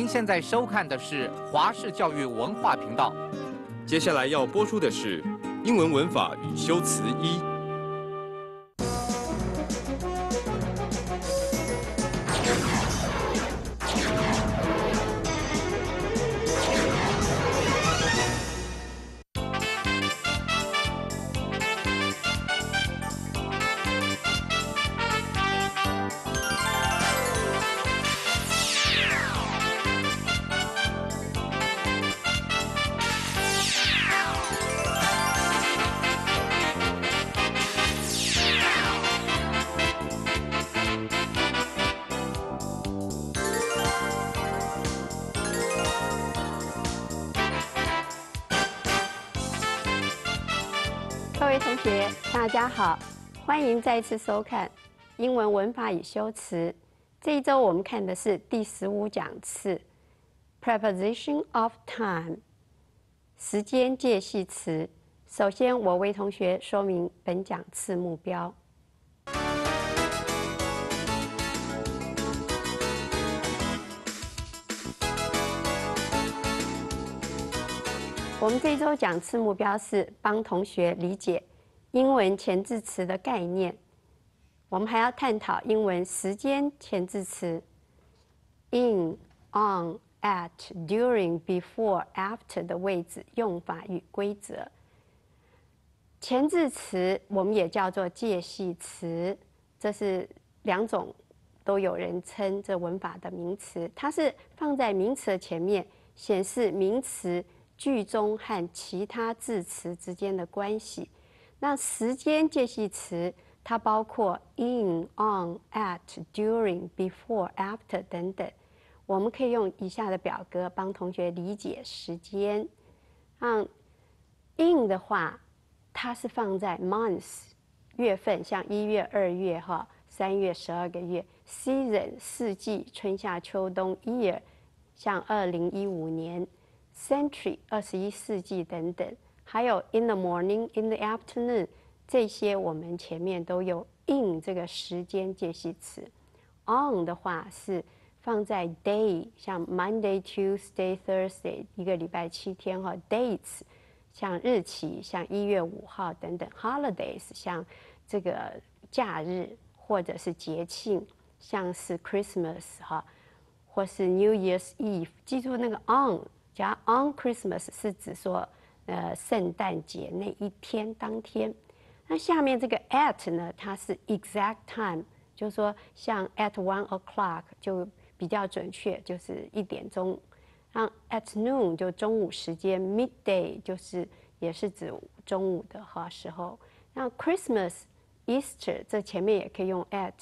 您现在收看的是华视教育文化频道。接下来要播出的是英文文法与修辞一。各位同学，大家好，欢迎再次收看英文文法与修辞。这一周我们看的是第十五讲次，preposition of time，时间介系词。首先，我为同学说明本讲次目标。我们这周讲次目标是帮同学理解英文前置词的概念。我们还要探讨英文时间前置词 in、on、at、during、before、after 的位置、用法与规则。前置词我们也叫做介系词，这是两种都有人称这文法的名词。它是放在名词的前面，显示名词。句中和其他字词之间的关系。那时间介系词它包括 in、on、at、during、before、after 等等。我们可以用以下的表格帮同学理解时间。嗯，in 的话，它是放在 month 月份，像一月、二月哈，三月十二个月。season 四季，春夏秋冬。year 像二零一五年。Century 二十一世纪等等，还有 in the morning, in the afternoon，这些我们前面都有 in 这个时间介系词。On 的话是放在 day，像 Monday, Tuesday, Thursday，一个礼拜七天哈。Dates 像日期，像一月五号等等。Holidays 像这个假日或者是节庆，像是 Christmas 哈，或是 New Year's Eve。记住那个 on。加 on Christmas 是指说，呃，圣诞节那一天当天。那下面这个 at 呢，它是 exact time，就是说像 at one o'clock 就比较准确，就是一点钟。然后 at noon 就中午时间，midday 就是也是指中午的哈时候。那 Christmas、Easter 这前面也可以用 at。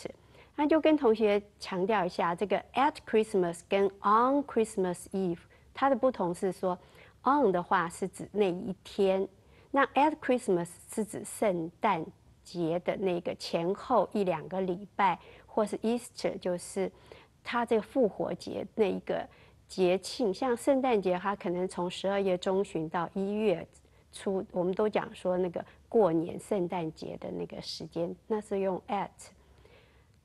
那就跟同学强调一下，这个 at Christmas 跟 on Christmas Eve。它的不同是说，on 的话是指那一天，那 at Christmas 是指圣诞节的那个前后一两个礼拜，或是 Easter 就是它这个复活节那一个节庆。像圣诞节，它可能从十二月中旬到一月初，我们都讲说那个过年圣诞节的那个时间，那是用 at。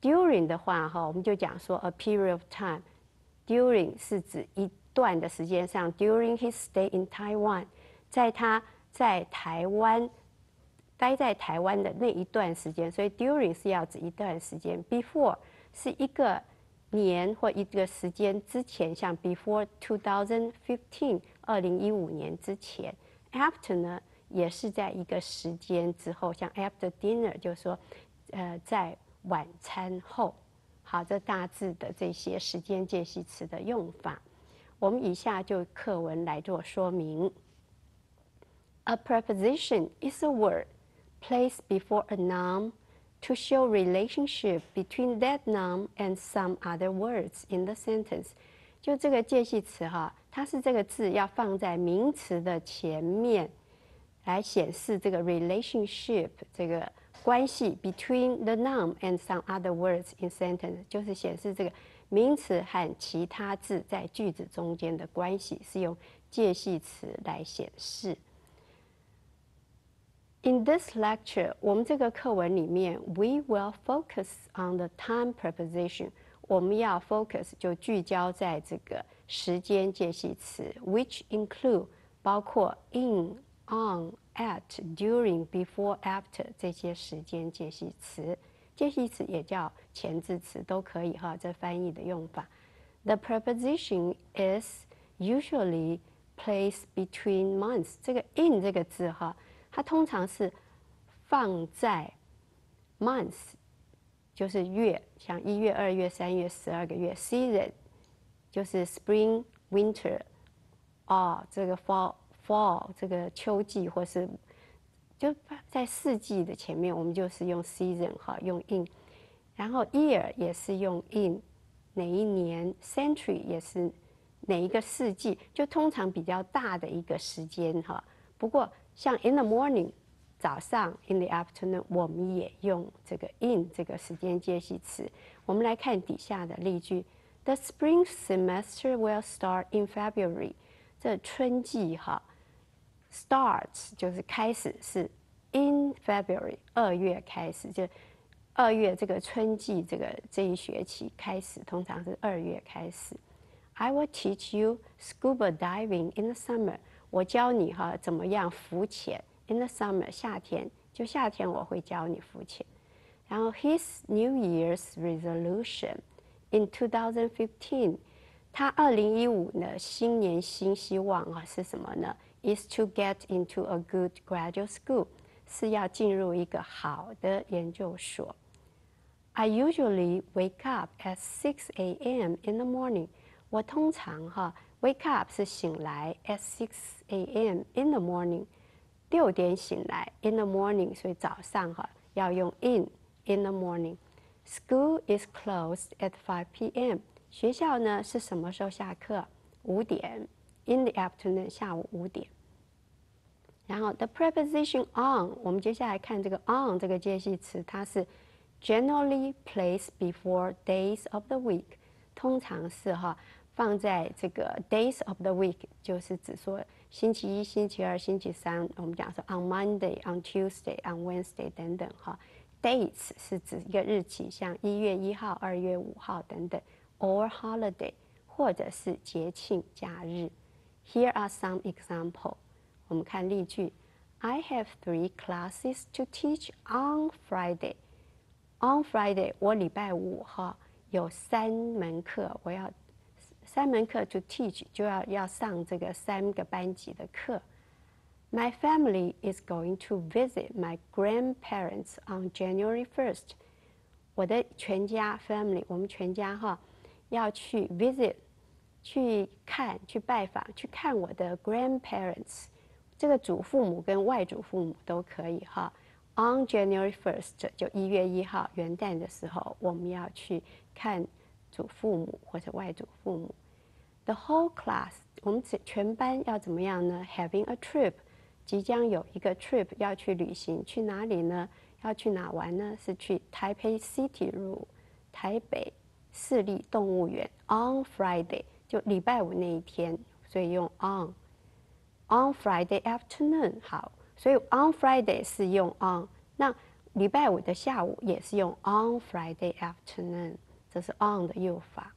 During 的话，哈，我们就讲说 a period of time。During 是指一。段的时间上，during his stay in Taiwan，在他在台湾待在台湾的那一段时间，所以 during 是要指一段时间，before 是一个年或一个时间之前，像 before two thousand fifteen，二零一五年之前，after 呢也是在一个时间之后，像 after dinner 就是说，呃，在晚餐后。好，这大致的这些时间介系词的用法。我们以下就课文来做说明。A preposition is a word placed before a noun to show relationship between that noun and some other words in the sentence。就这个介系词哈，它是这个字要放在名词的前面，来显示这个 relationship 这个关系 between the noun and some other words in sentence，就是显示这个。 名词和其他字在句子中间的关系是用介系词来显示。In this lecture，我们这个课文里面，we will focus on the time preposition。我们要 focus 就聚焦在这个时间介系词，which include 包括 in、on、at、during、before、after 这些时间介系词。介系词也叫前置词，都可以哈。这翻译的用法。The preposition is usually placed between months。这个 in 这个字哈，它通常是放在 months，就是月，像一月、二月、三月、十二个月。Season 就是 spring、winter，哦，这个 fall、fall 这个秋季或是。 就在四季的前面，我们就是用 season 哈，用 in，然后 year 也是用 in，哪一年？century 也是哪一个世纪？就通常比较大的一个时间哈。不过像 in the morning 早上，in the afternoon 我们也用这个 in 这个时间介系词。我们来看底下的例句：The spring semester will start in February。这春季哈。Starts 就是开始，是 in February 二月开始，就二月这个春季这个这一学期开始，通常是二月开始。I will teach you scuba diving in the summer。我教你哈怎么样浮潜。In the summer 夏天，就夏天我会教你浮潜。然后 His New Year's resolution in 2015，他二零一五呢新年新希望啊是什么呢 ？is to get into a good graduate school，是要进入一个好的研究所。I usually wake up at 6 a.m. in the morning。我通常哈 wake up 是醒来 at 6 a.m. in the morning，六点醒来 in the morning，所以早上哈要用 in in the morning。School is closed at 5 p.m. 学校呢是什么时候下课？五点。In the afternoon，下午五点。 然后 the preposition on，我们接下来看这个 on 这个介系词，它是 generally placed before days of the week，通常是哈放在这个 days of the week，就是指说星期一、星期二、星期三，我们讲说 on Monday、on Tuesday、on Wednesday 等等哈。Dates 是指一个日期，像一月一号、二月五号等等，or holiday 或者是节庆假日。Here are some example。 我们看例句：I have three classes to teach on Friday. On Friday，我礼拜五哈有三门课，我要三门课 to teach 就要要上这个三个班级的课。My family is going to visit my grandparents on January first. 我的全家 family，我们全家哈要去 visit，去看、去拜访、去看我的 grandparents。 这个祖父母跟外祖父母都可以哈。On January first，就一月一号元旦的时候，我们要去看祖父母或者外祖父母。The whole class，我们全班要怎么样呢？Having a trip，即将有一个 trip 要去旅行，去哪里呢？要去哪玩呢？是去 Taipei City Zoo，台北市立动物园。On Friday，就礼拜五那一天，所以用 on。On Friday afternoon，好，所以 on Friday 是用 on，那礼拜五的下午也是用 on Friday afternoon，这是 on 的用法。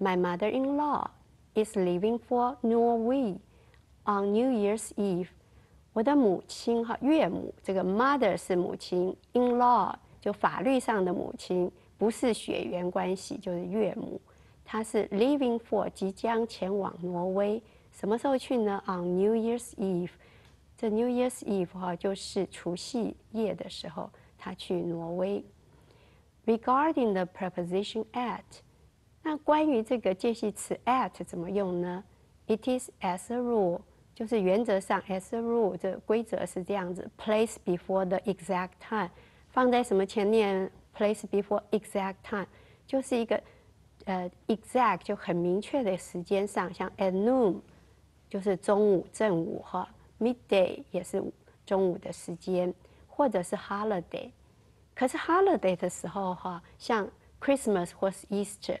My mother-in-law is leaving for Norway on New Year's Eve。我的母亲哈岳母，这个 mother 是母亲，in-law 就法律上的母亲，不是血缘关系，就是岳母。她是 leaving for 即将前往挪威。什么时候去呢？On New Year's Eve，这 New Year's Eve 哈就是除夕夜的时候，他去挪威。Regarding the preposition at，那关于这个介系词 at 怎么用呢？It is as a rule，就是原则上 as a rule 这规则是这样子：place before the exact time，放在什么前面？place before exact time 就是一个呃 exact 就很明确的时间上，像 at noon。 就是中午正午哈，midday 也是中午的时间，或者是 holiday。可是 holiday 的时候哈，像 Christmas 或是 Easter，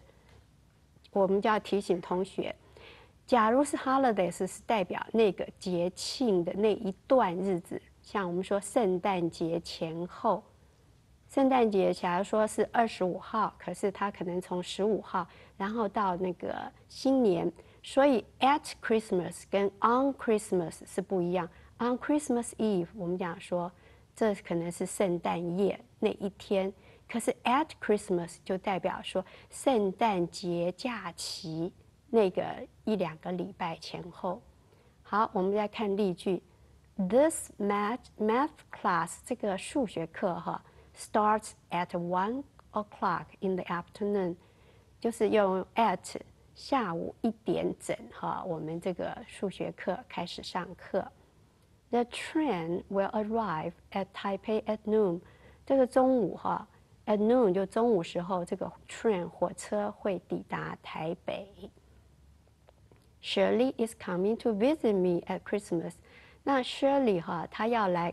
我们就要提醒同学，假如是 holiday 是是代表那个节庆的那一段日子，像我们说圣诞节前后，圣诞节假如说是二十五号，可是它可能从十五号，然后到那个新年。所以 at Christmas 跟 on Christmas 是不一样。on Christmas Eve 我们讲说这可能是圣诞夜那一天，可是 at Christmas 就代表说圣诞节假期那个一两个礼拜前后。好，我们再看例句，This math math class 这个数学课哈 starts at one o'clock in the afternoon，就是用 at 下午一点整哈，我们这个数学课开始上课。The train will arrive at Taipei at noon。这个中午哈，at noon 就中午时候，这个 train 火车会抵达台北。Shirley is coming to visit me at Christmas。那 Shirley 哈，她要来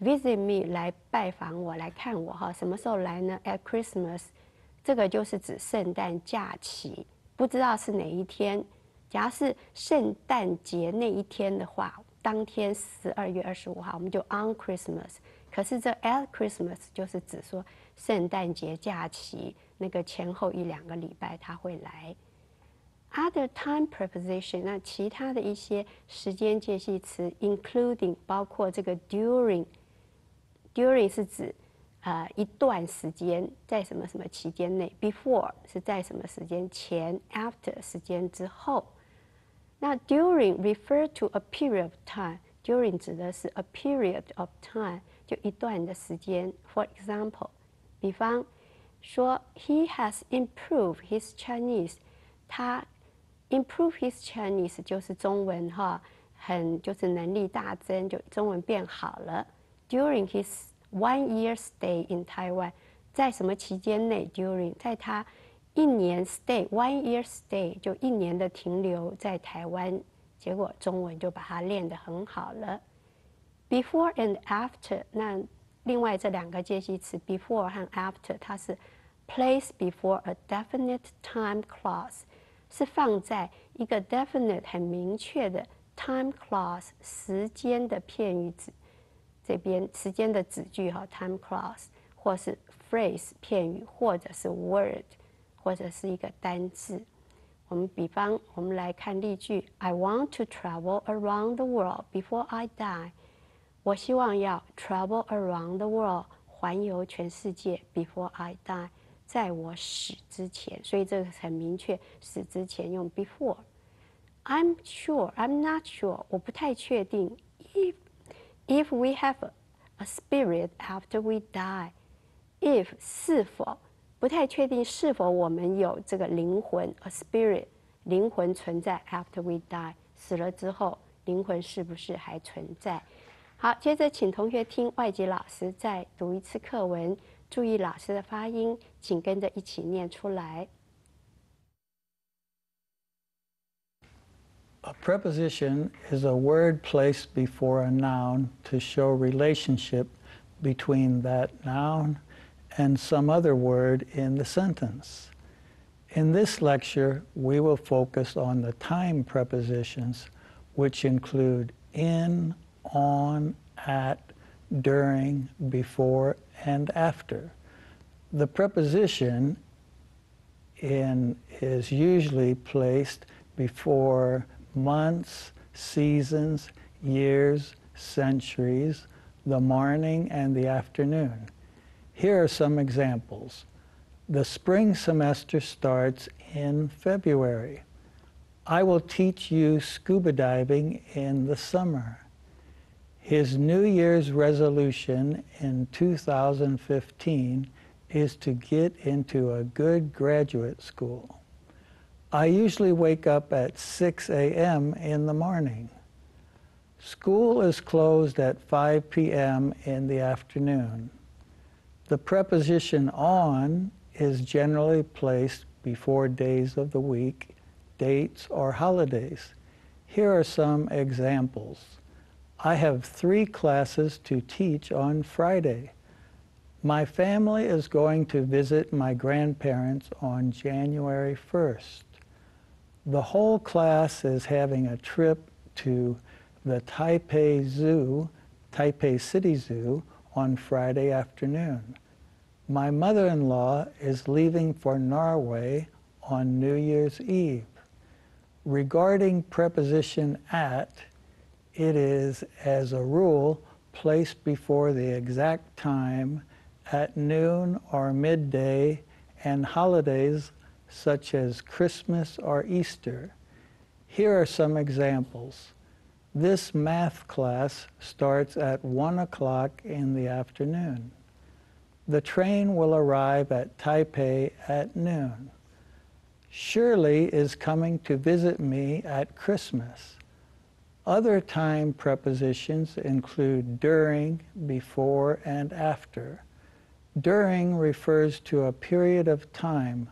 visit me 来拜访我，来看我哈。什么时候来呢？At Christmas，这个就是指圣诞假期，不知道是哪一天。假如是圣诞节那一天的话。当天十二月二十五号，我们就 on Christmas。可是这 at Christmas 就是指说圣诞节假期那个前后一两个礼拜他会来。Other time preposition，那其他的一些时间介系词，including 包括这个 during，during 是指呃一段时间在什么什么期间内，before 是在什么时间前，after 时间之后。那 during refer to a period of time。during 指的是 a period of time，就一段的时间。For example，比方说，He has improved his Chinese。他 improve his Chinese 就是中文哈，很就是能力大增，就中文变好了。During his one year stay in Taiwan，在什么期间内？During 在他一年 stay one year stay 就一年的停留在台湾，结果中文就把它练得很好了。Before and after，那另外这两个介系词 before 和 after，它是 place before a definite time clause，是放在一个 definite 很明确的 time clause 时间的片语子 这边时间的子句哈 time clause，或是 phrase 片语，或者是 word。或者是一个单字。我们比方，我们来看例句：I want to travel around the world before I die。我希望要 travel around the world，环游全世界 before I die，在我死之前。所以这个很明确，死之前用 before。I'm sure, I'm not sure，我不太确定。If if we have a spirit after we die，if 是否不太确定是否我们有这个灵魂，a spirit，灵魂存在。After we die，死了之后，灵魂是不是还存在？好，接着请同学听外籍老师再读一次课文，注意老师的发音，请跟着一起念出来。A preposition is a word placed before a noun to show relationship between that noun and some other word in the sentence. In this lecture, we will focus on the time prepositions, which include in, on, at, during, before, and after. The preposition in is usually placed before months, seasons, years, centuries, the morning, and the afternoon. Here are some examples. The spring semester starts in February. I will teach you scuba diving in the summer. His New Year's resolution in 2015 is to get into a good graduate school. I usually wake up at 6 a.m. in the morning. School is closed at 5 p.m. in the afternoon. The preposition on is generally placed before days of the week, dates, or holidays. Here are some examples. I have three classes to teach on Friday. My family is going to visit my grandparents on January 1st. The whole class is having a trip to the Taipei Zoo, Taipei City Zoo, on Friday afternoon. My mother-in-law is leaving for Norway on New Year's Eve. Regarding preposition at, it is, as a rule, placed before the exact time at noon or midday and holidays such as Christmas or Easter. Here are some examples. This math class starts at 1 o'clock in the afternoon. The train will arrive at Taipei at noon. Shirley is coming to visit me at Christmas. Other time prepositions include during, before, and after. During refers to a period of time.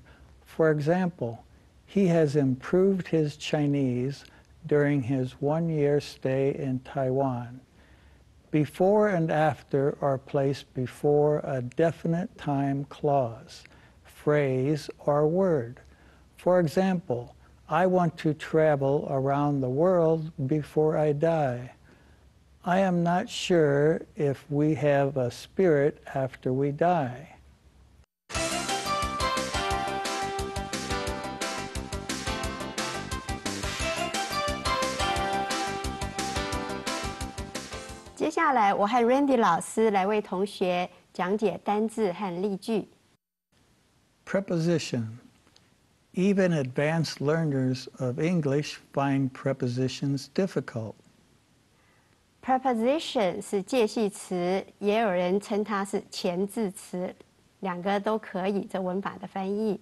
For example, he has improved his Chinese during his one year stay in Taiwan. Before and after are placed before a definite time clause, phrase, or word. For example, I want to travel around the world before I die. I am not sure if we have a spirit after we die. 下来，我和 Randy 老师来为同学讲解单字和例句。Preposition. Even advanced learners of English find prepositions difficult. Preposition 是介系词，也有人称它是前置词，两个都可以。这文法的翻译。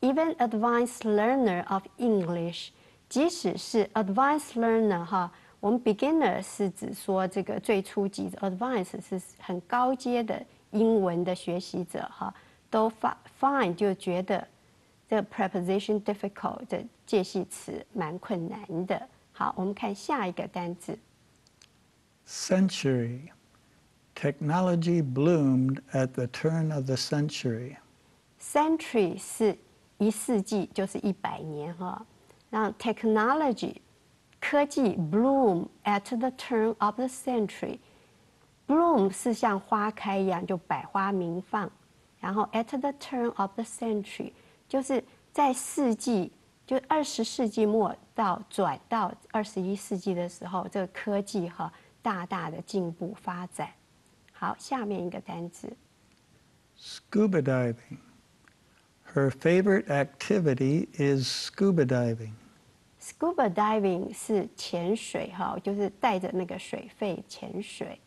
Even advanced learner of English，即使是 advanced learner 哈，我们 beginner 是指说这个最初级，advanced 是很高阶的英文的学习者哈，都 find 就觉得这个 preposition difficult 的介系词蛮困难的。好，我们看下一个单词。Century. Technology bloomed at the turn of the century. Century 是一世纪，就是一百年哈。然后 technology 科技 bloom at the turn of the century。bloom 是像花开一样，就百花鸣放。然后 at the turn of the century 就是在世纪，就二十世纪末到转到二十一世纪的时候，这个科技哈大大的进步发展。好，下面一个单词。 Scuba diving. Her favorite activity is scuba diving. Scuba diving 是潜水哈，就是带着那个水肺潜水。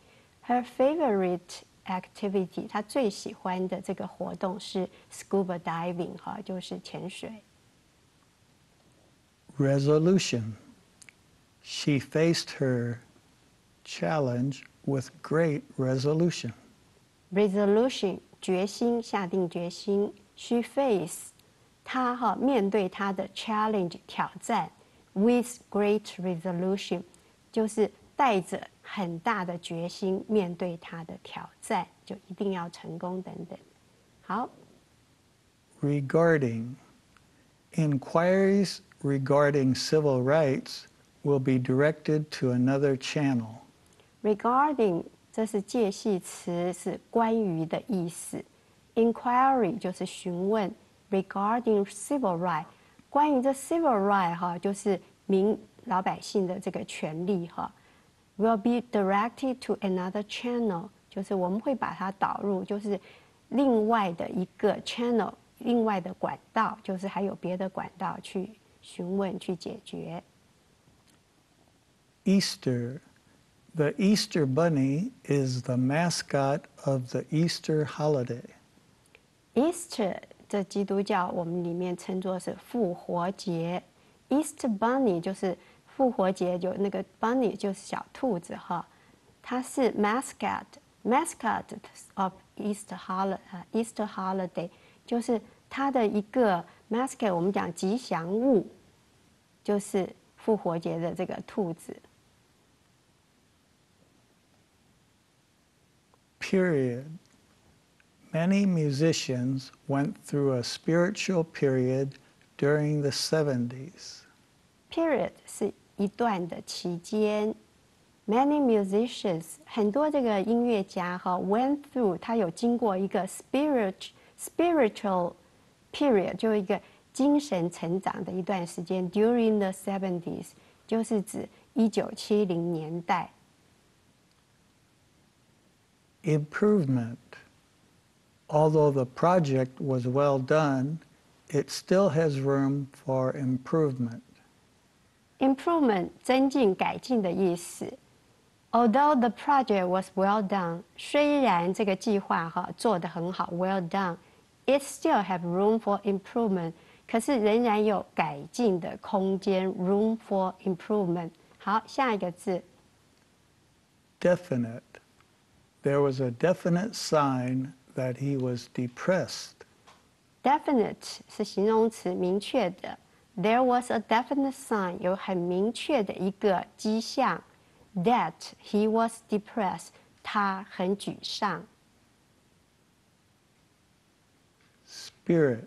Her favorite activity，她最喜欢的这个活动是 scuba diving 哈，就是潜水。 Resolution. She faced her challenge with great resolution. Resolution 决心，下定决心。She face 她哈面对她的 challenge 挑战 ，with great resolution 就是带着很大的决心面对她的挑战，就一定要成功等等。好。 Regarding. Inquiries regarding civil rights will be directed to another channel. Regarding 这是介系词，是关于的意思。Inquiry 就是询问。Regarding civil right， 关于这 civil right 哈，就是民老百姓的这个权利哈。Will be directed to another channel，就是我们会把它导入，就是另外的一个 channel，另外的管道，就是还有别的管道去询问去解决。 Easter. The Easter Bunny is the mascot of the Easter holiday. Easter 这基督教我们里面称作是复活节，Easter Bunny 就是复活节，有那个 Bunny 就是小兔子哈，它是 mascot，mascot of East holiday East holiday 就是它的一个 mascot，我们讲吉祥物，就是复活节的这个兔子。Period. Many musicians went through a spiritual period during the 70s. Period 是一段的期间。Many musicians 很多这个音乐家哈 went through 他有经过一个 spiritual spiritual period 就一个 精神成长的一段时间，during the seventies，就是指一九七零年代。Improvement. Although the project was well done, it still has room for improvement. Improvement 增进、改进的意思。Although the project was well done，虽然这个计划哈做得很好，well done，it still have room for improvement。可是仍然有改进的空间，room for improvement。好，下一个字。Definite. There was a definite sign that he was depressed. Definite 是形容词，明确的。There was a definite sign，有很明确的一个迹象。that he was depressed. 他很沮丧。Spirit.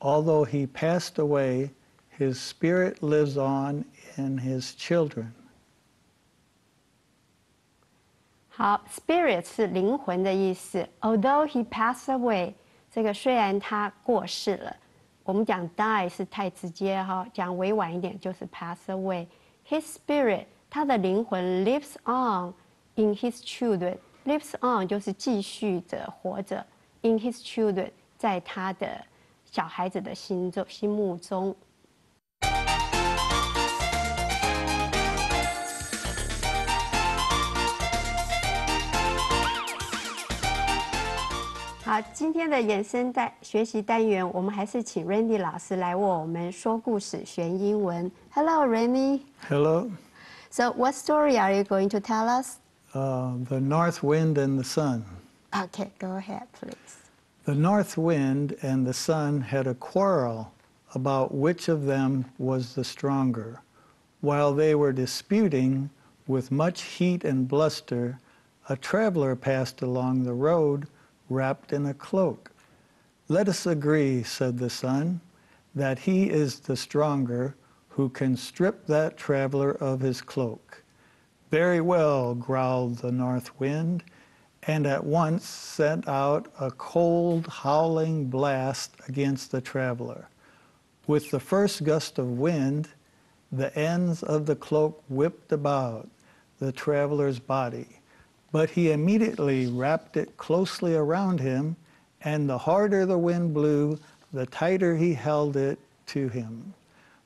Although he passed away, his spirit lives on in his children. 好，spirit 是灵魂的意思。Although he passed away，这个虽然他过世了，我们讲 die 是太直接哈，讲委婉一点就是 pass away。His spirit 他的灵魂 lives on in his children. Lives on 就是继续着活着，in his children 在他的小孩子的心中心目中。好，今天的衍生单学习单元，我们还是请 Randy 老师来为我们说故事、学英文。Hello，Randy。Hello. So, what story are you going to tell us? Uh, the north wind and the sun. Okay, go ahead, please. The north wind and the sun had a quarrel about which of them was the stronger. While they were disputing, with much heat and bluster, a traveler passed along the road wrapped in a cloak. Let us agree, said the sun, that he is the stronger who can strip that traveler of his cloak. Very well, growled the north wind, and at once sent out a cold, howling blast against the traveler. With the first gust of wind, the ends of the cloak whipped about the traveler's body, but he immediately wrapped it closely around him, and the harder the wind blew, the tighter he held it to him.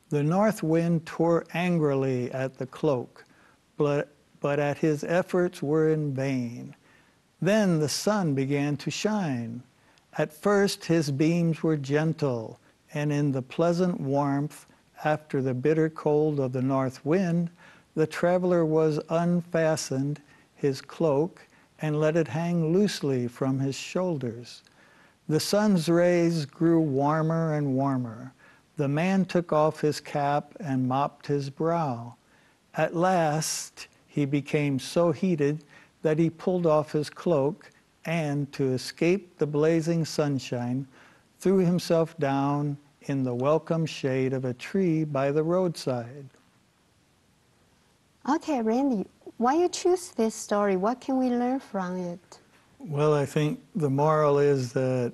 The north wind tore angrily at the cloak, but, but at his efforts were in vain. Then the sun began to shine. At first his beams were gentle, and in the pleasant warmth, after the bitter cold of the north wind, the traveler was unfastened his cloak and let it hang loosely from his shoulders. The sun's rays grew warmer and warmer. The man took off his cap and mopped his brow. At last, he became so heated that he pulled off his cloak and, to escape the blazing sunshine, threw himself down in the welcome shade of a tree by the roadside. Okay, Randy, why you choose this story? What can we learn from it? Well, I think the moral is that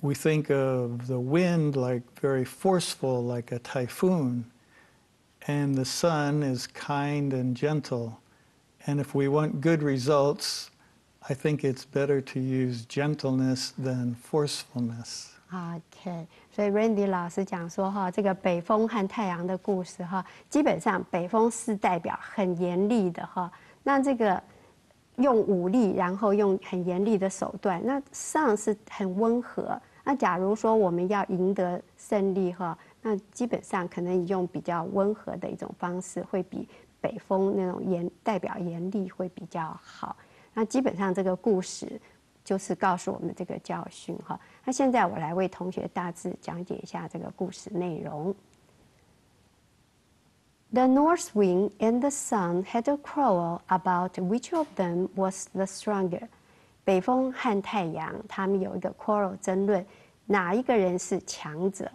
we think of the wind like very forceful, like a typhoon, and the sun is kind and gentle. And if we want good results, I think it's better to use gentleness than forcefulness. OK，所以 Randy 老师讲说哈，这个北风和太阳的故事哈，基本上北风是代表很严厉的哈，那这个用武力，然后用很严厉的手段，那 sun 是很温和。那假如说我们要赢得胜利哈，那基本上可能用比较温和的一种方式，会比北风那种严代表严厉会比较好。那基本上这个故事就是告诉我们这个教训哈。那现在我来为同学大致讲解一下这个故事内容。The north wind and the sun had a quarrel about which of them was the stronger. 北风和太阳，他们有一个 quarrel 争论，哪一个人是强者？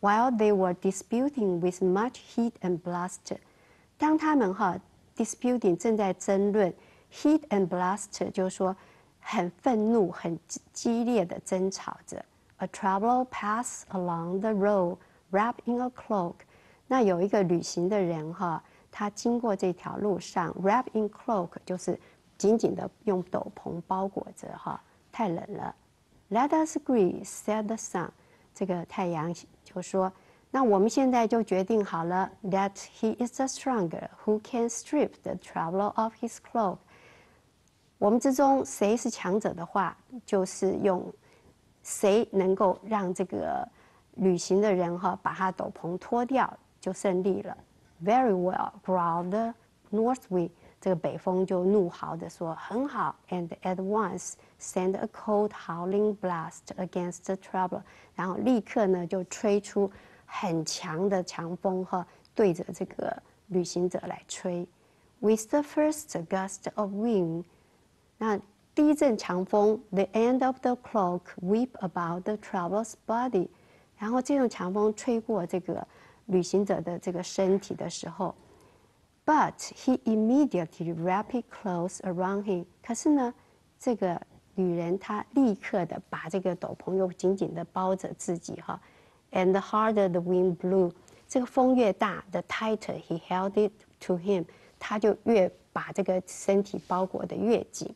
While they were disputing with much heat and bluster，当他们哈 disputing 正在争论，heat and bluster 就是说 很愤怒、很激烈的争吵着。 A traveler pass along the road wrapped in a cloak。那有一个旅行的人哈，他经过这条路上，wrapped in cloak 就是紧紧的用斗篷包裹着哈，太冷了。Let us agree, said the sun。这个太阳就说：“那我们现在就决定好了，that he is the stronger who can strip the traveler of his cloak。 我们之中谁是强者的话，就是用谁能够让这个旅行的人哈把他斗篷脱掉，就胜利了。Very well, growled north wind。这个北风就怒嚎的说：“很好。” And at once send a cold howling blast against the traveler。然后立刻呢就吹出很强的强风哈，对着这个旅行者来吹。With the first gust of wind，那第一阵强风，the end of the cloak whip about the traveler's body。然后这种强风吹过这个旅行者的这个身体的时候。But he immediately wrapped clothes around him。可是呢，这个女人她立刻的把这个斗篷又紧紧的包着自己哈。And the harder the wind blew，这个风越大，the tighter he held it to him，他就越把这个身体包裹的越紧。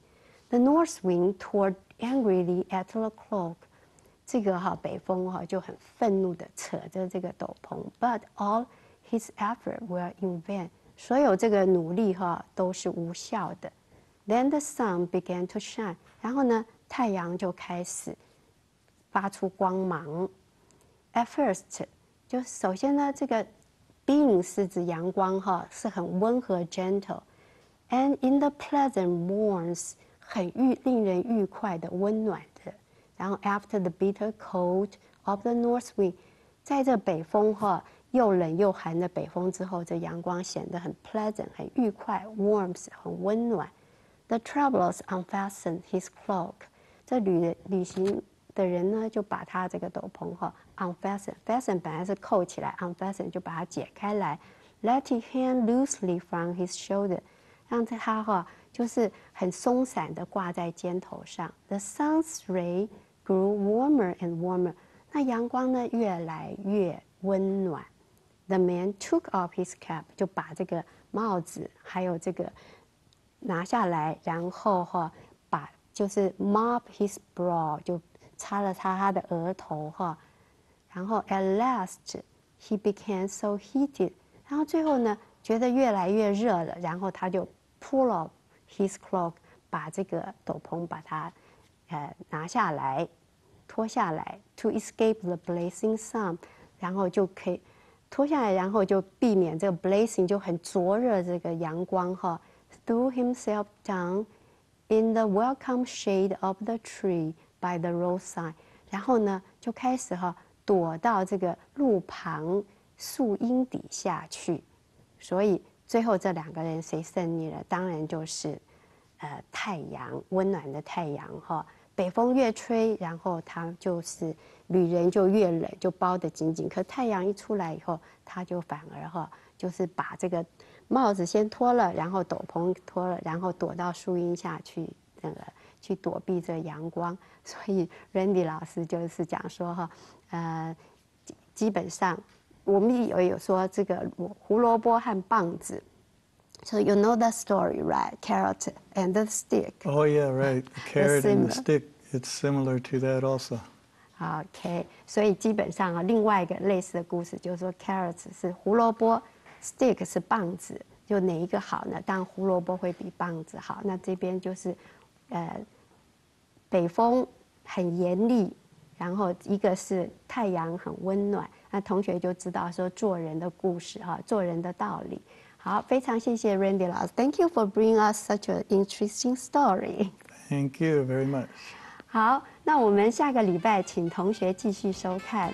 The north wind tore angrily at the cloak，这个哈北风哈就很愤怒的扯着这个斗篷。But all his effort were in vain。所有这个努力哈都是无效的。Then the sun began to shine，然后呢，太阳就开始发出光芒。At first，就首先呢，这个 beam 是指阳光哈，是很温和 gentle，and in the pleasant warmth， 很愉令人愉快的温暖的。然后 after the bitter cold of the north wind，在这北风哈。又冷又寒的北风之后，这阳光显得很 pleasant，很愉快，warmth 很温暖。The travelers unfastened his cloak。这旅旅行的人呢，就把他这个斗篷哈 unfasten，fasten 本来是扣起来，unfasten 就把它解开来，let it hang loosely from his shoulder，让它哈 就是很松散的挂在肩头上。The sun's ray grew warmer and warmer。那阳光呢，越来越温暖。The man took off his cap，就把这个帽子还有这个拿下来，然后哈把就是 mop his brow，就擦了擦他的额头哈。然后 at last he became so heated，然后最后呢觉得越来越热了，然后他就 pull off his cloak，把这个斗篷把它呃拿下来脱下来，to escape the blazing sun，然后就可以。脱下来，然后就避免这个 blazing 就很灼热这个阳光哈。Threw himself down in the welcome shade of the tree by the roadside，然后呢就开始哈躲到这个路旁树荫底下去。所以 最后这两个人谁胜利了？当然就是呃太阳，温暖的太阳哈。北风越吹，然后他就是女人就越冷，就包得紧紧。可太阳一出来以后，他就反而哈，就是把这个帽子先脱了，然后斗篷脱了，然后躲到树荫下去，那个去躲避这阳光。所以 Randy 老师就是讲说哈，呃，基本上我们有有说这个胡萝卜和棒子。So you know that story, right? Carrot and the stick. Oh yeah, right. The carrot and the stick. It's similar to that also. OK，所以基本上啊，另外一个类似的故事就是说，carrots 是胡萝卜，stick 是棒子，就哪一个好呢？当然胡萝卜会比棒子好。那这边就是，呃，北风很严厉，然后一个是太阳很温暖。那同学就知道说做人的故事哈，做人的道理。好，非常谢谢 Randy 老师，Thank you for bringing us such an interesting story. Thank you very much. 好，那我们下个礼拜请同学继续收看。